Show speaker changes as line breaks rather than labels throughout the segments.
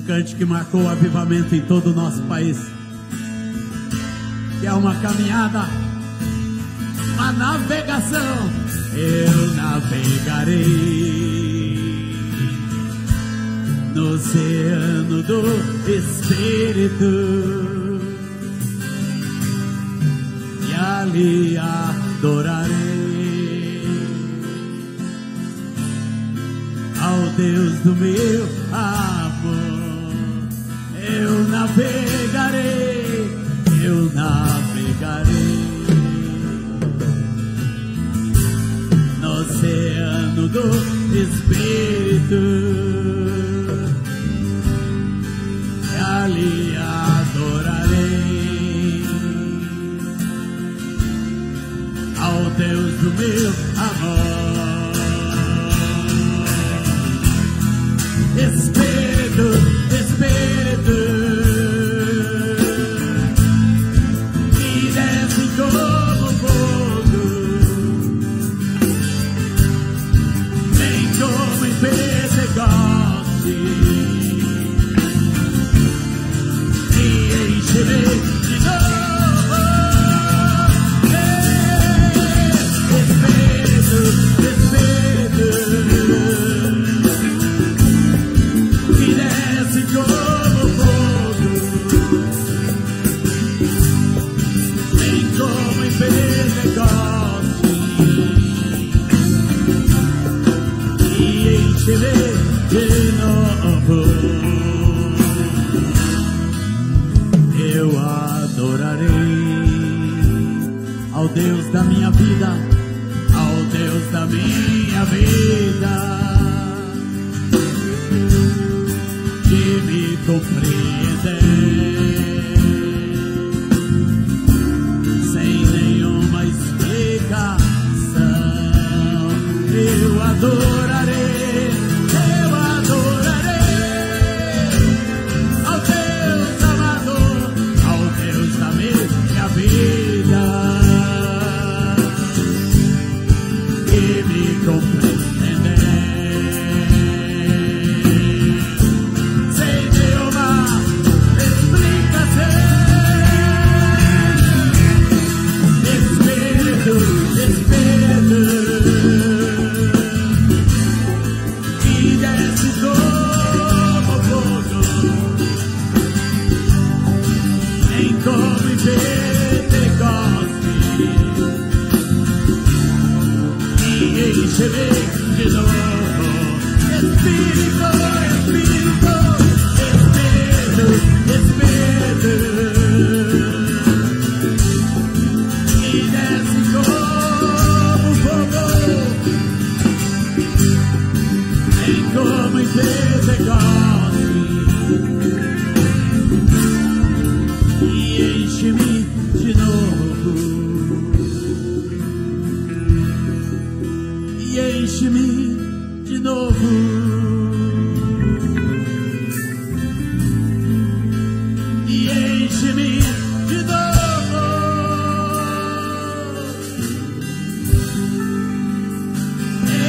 cante que marcou o avivamento em todo o nosso país. Que é uma caminhada, uma navegação. Eu navegarei no oceano do Espírito e ali adorarei ao Deus do meu amor. Eu navegarei, eu navegarei no oceano do Espírito. E ali Eu adorarei ao Deus da minha vida, ao Deus da minha vida, que me compreende em como enche-me de novo, e enche-me de novo.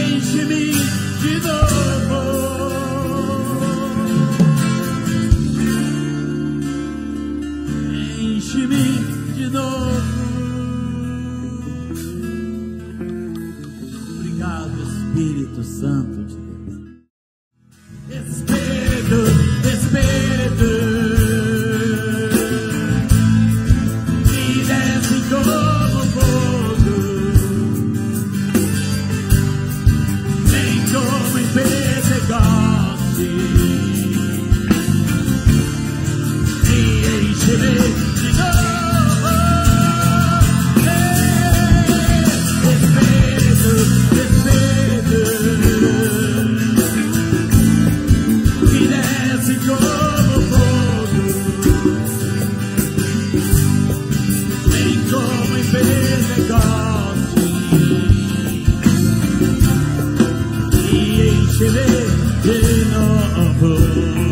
Enche-me de novo. Espírito Santo de Dino Apple.